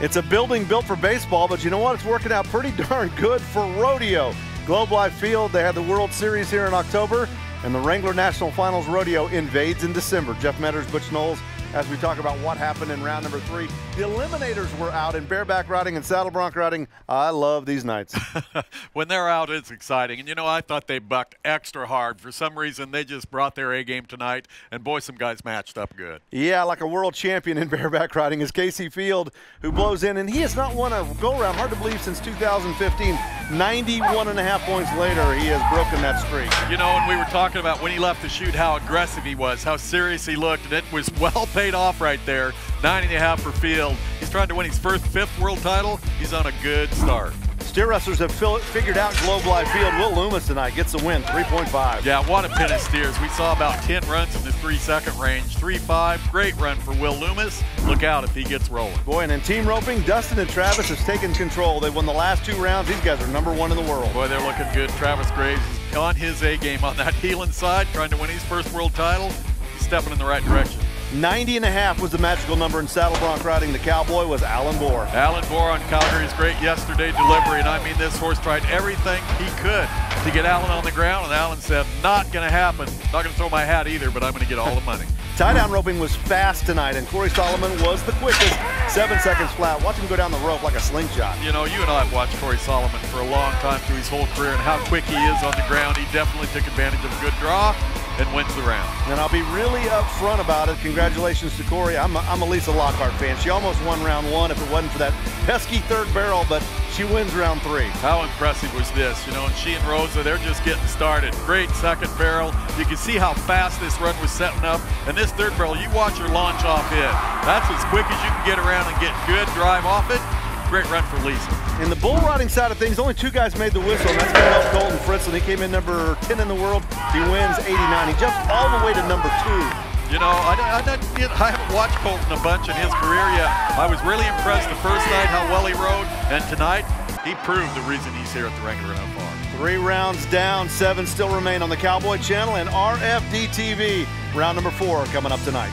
It's a building built for baseball, but you know what? It's working out pretty darn good for rodeo. Globe Life Field, they had the World Series here in October, and the Wrangler National Finals Rodeo invades in December. Jeff Medders, Butch Knowles, as we talk about what happened in round number three. The eliminators were out in bareback riding and saddle bronc riding. I love these nights. when they're out, it's exciting. And you know, I thought they bucked extra hard. For some reason, they just brought their A game tonight, and boy, some guys matched up good. Yeah, like a world champion in bareback riding is Kaycee Feild, who blows in, and he has not won a go around, hard to believe, since 2015. 91 and a half points later, he has broken that streak. You know, and we were talking about when he left the chute how aggressive he was, how serious he looked, and it was well paid off right there. Nine and a half for Feild. He's trying to win his first fifth world title. He's on a good start. Steer wrestlers have figured out Globe Life Field. Will Lummus tonight gets the win, 3.5. Yeah, what a pin of steers. We saw about 10 runs in the three second range. 3-5, great run for Will Lummus. Look out if he gets rolling. Boy, and in team roping, Dustin and Travis have taken control. They won the last two rounds. These guys are number one in the world. Boy, they're looking good. Travis Graves is on his A game on that heeling side, trying to win his first world title. He's stepping in the right direction. 90 and a half was the magical number in saddle bronc riding. The cowboy was Allen Boore. Allen Boore on Calgary's great yesterday delivery, and I mean this horse tried everything he could to get Allen on the ground, and Allen said, not going to happen. Not going to throw my hat either, but I'm going to get all the money. Tie down roping was fast tonight, and Cory Solomon was the quickest. Seven seconds flat. Watch him go down the rope like a slingshot. You know, you and I have watched Cory Solomon for a long time through his whole career and how quick he is on the ground. He definitely took advantage of a good draw and wins the round. And I'll be really upfront about it. Congratulations to Cory. I'm a, I'm a Lisa Lockhart fan. She almost won round one if it wasn't for that pesky third barrel, but she wins round three. How impressive was this? You know, and she and Rosa, they're just getting started. Great second barrel. You can see how fast this run was setting up. And this third barrel, you watch her launch off it. That's as quick as you can get around and get good drive off it. Great run for Lisa. In the bull riding side of things, only two guys made the whistle, and that's going to help Colten Fritzlen. He came in number 10 in the world. He wins 89. He jumps all the way to number two. You know, I, I, I, haven't watched Colton a bunch in his career yet. I was really impressed the first night how well he rode, and tonight he proved the reason he's here at the Wrangler NFR. Three rounds down, seven still remain on the Cowboy Channel and RFD TV. Round number four coming up tonight.